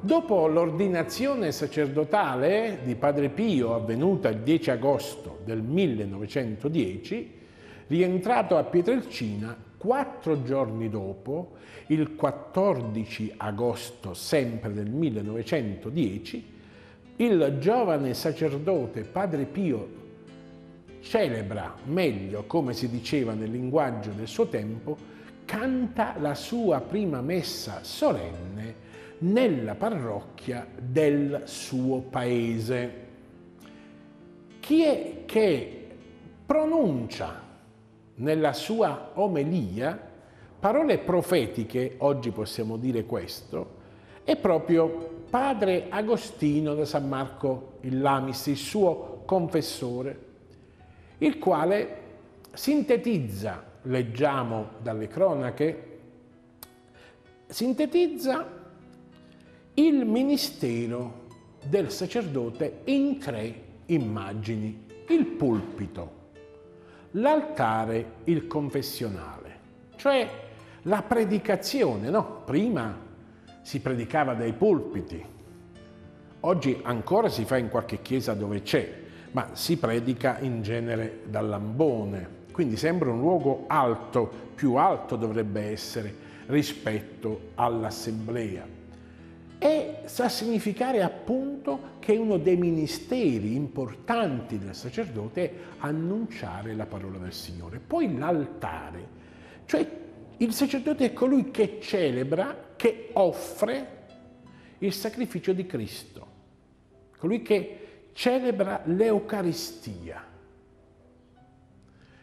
Dopo l'ordinazione sacerdotale di Padre Pio avvenuta il 10 agosto del 1910, rientrato a Pietrelcina, quattro giorni dopo, il 14 agosto sempre del 1910, il giovane sacerdote Padre Pio celebra meglio, come si diceva nel linguaggio del suo tempo, canta la sua prima messa solenne nella parrocchia del suo paese. Chi è che pronuncia nella sua omelia parole profetiche, oggi possiamo dire questo, è proprio padre Agostino da San Marco il Lamis, il suo confessore, il quale sintetizza, leggiamo dalle cronache, sintetizza il ministero del sacerdote in tre immagini. Il pulpito, l'altare, il confessionale, cioè la predicazione, no? Prima si predicava dai pulpiti, oggi ancora si fa in qualche chiesa dove c'è, ma si predica in genere dall'ambone, quindi sembra un luogo alto, più alto dovrebbe essere rispetto all'assemblea e sta a significare appunto che uno dei ministeri importanti del sacerdote è annunciare la parola del Signore. Poi l'altare, cioè il sacerdote è colui che celebra, che offre il sacrificio di Cristo, colui che celebra l'Eucaristia,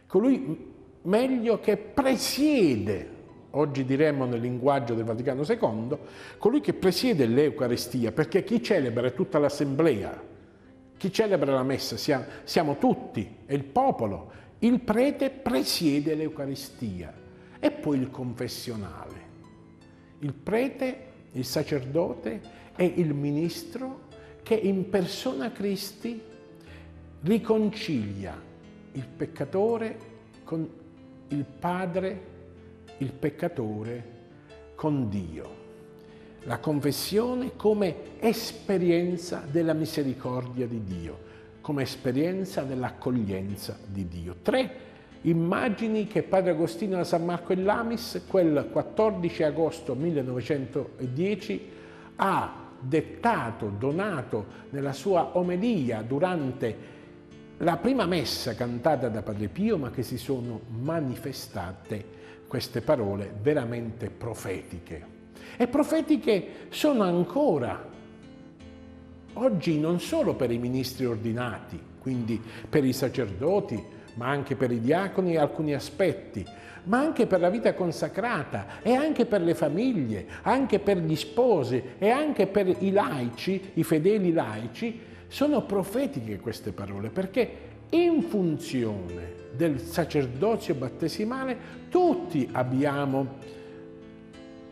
colui meglio che presiede oggi diremmo nel linguaggio del Vaticano II, colui che presiede l'Eucaristia, perché chi celebra è tutta l'assemblea, chi celebra la messa? Siamo, tutti, è il popolo, il prete presiede l'Eucaristia e poi il confessionale. Il prete, il sacerdote è il ministro che in persona Cristi riconcilia il peccatore con il Padre il peccatore con Dio. La confessione come esperienza della misericordia di Dio, come esperienza dell'accoglienza di Dio. Tre immagini che Padre Agostino da San Marco e Lamis, quel 14 agosto 1910, ha dettato, donato nella sua omelia durante la prima messa cantata da Padre Pio, ma che si sono manifestate queste parole veramente profetiche. E profetiche sono ancora oggi non solo per i ministri ordinati, quindi per i sacerdoti, ma anche per i diaconi alcuni aspetti, ma anche per la vita consacrata e anche per le famiglie, anche per gli sposi e anche per i laici, i fedeli laici, sono profetiche queste parole perché in funzione del sacerdozio battesimale tutti abbiamo,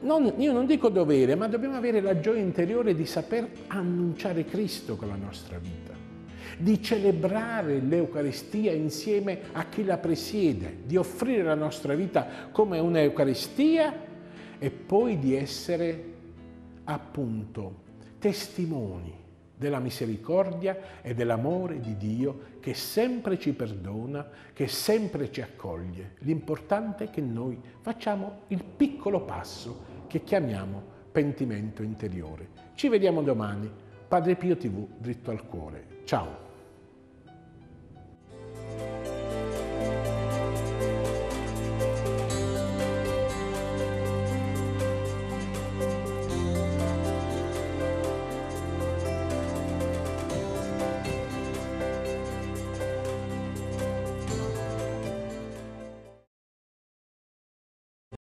non, io non dico dovere, ma dobbiamo avere la gioia interiore di saper annunciare Cristo con la nostra vita, di celebrare l'Eucaristia insieme a chi la presiede, di offrire la nostra vita come un'Eucaristia e poi di essere appunto testimoni della misericordia e dell'amore di Dio che sempre ci perdona, che sempre ci accoglie. L'importante è che noi facciamo il piccolo passo che chiamiamo pentimento interiore. Ci vediamo domani. Padre Pio TV, dritto al cuore. Ciao.